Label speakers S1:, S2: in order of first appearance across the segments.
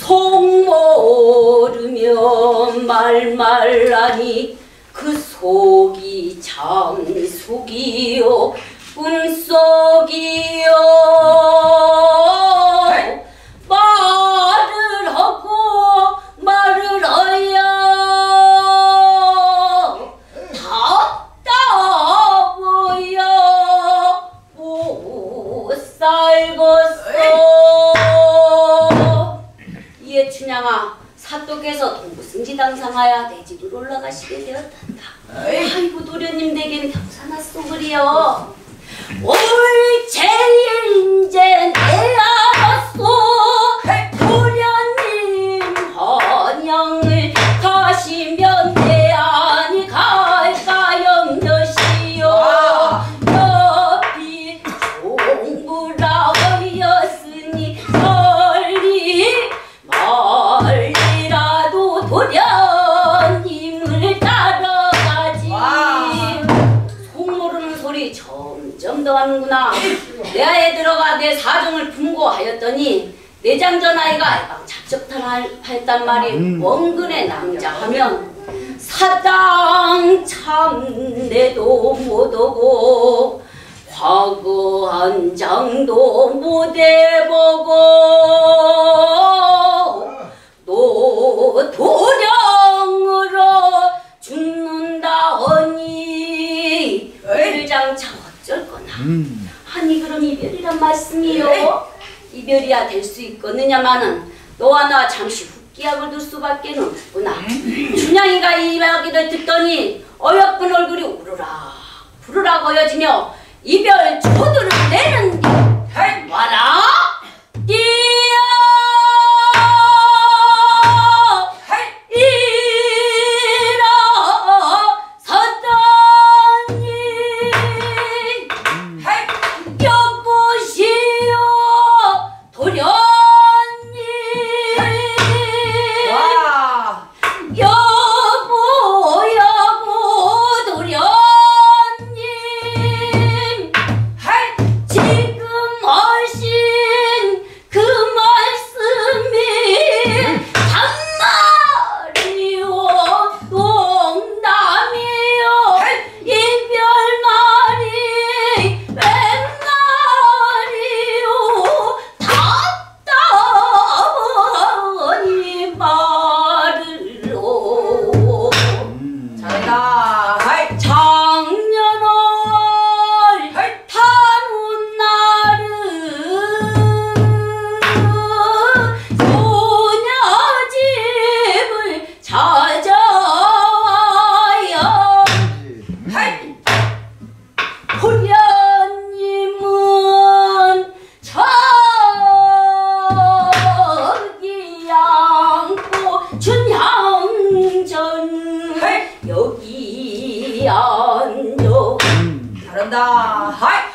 S1: 속 모르면 말 말라니 그 속이 참 속이요. 꿈속이요 사독에서 동부승지 당상하여 대지로 올라가시게 되었단다. 아이고 도련님 댁에는 경사나 쏘그리여 올제 이 하는구나. 내 아에 들어가 내 사정을 품고하였더니 내장전 아이가 막 잡적탄했단 말이 원근의 남자 하면 사당 참 내도 못 오고 과거 한 장도 못 해보고 아니 그럼 이별이란 말씀이요? 이별이야 될 수 있겠느냐마는 너와 나 잠시 훅기약을 둘 수밖에 없구나. 춘향이가 이 이야기를 듣더니 어여쁜 얼굴이 우르락 부르락 어여지며 이별 초들을 내는 와라
S2: 잘한다. 하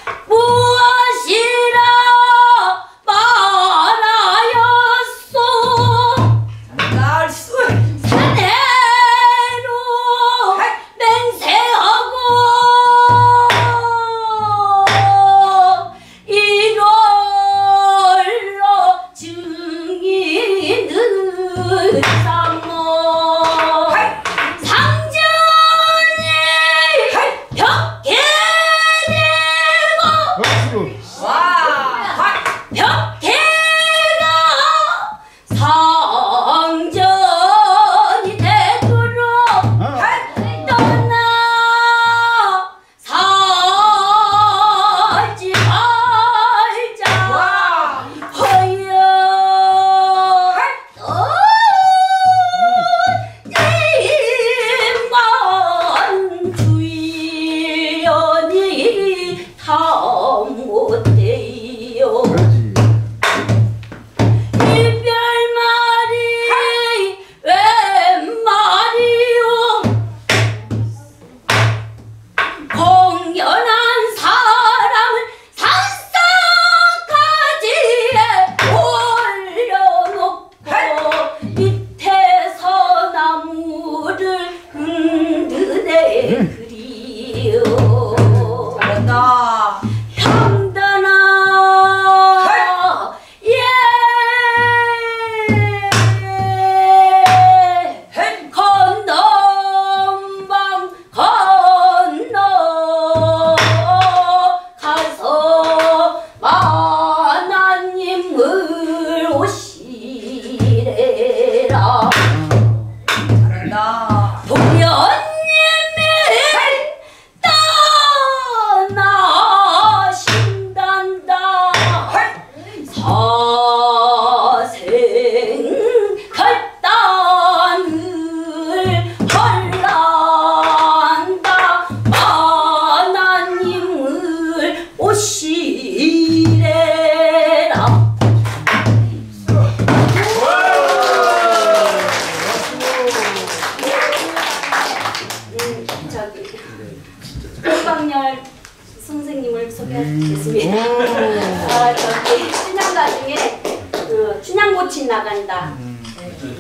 S1: 나간다.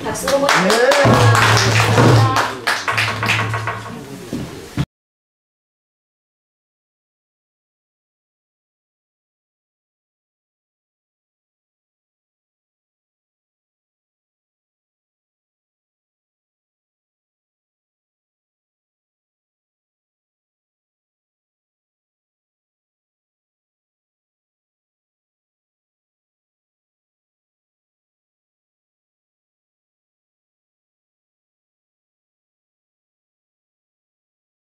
S1: 박수로 모시
S3: 네.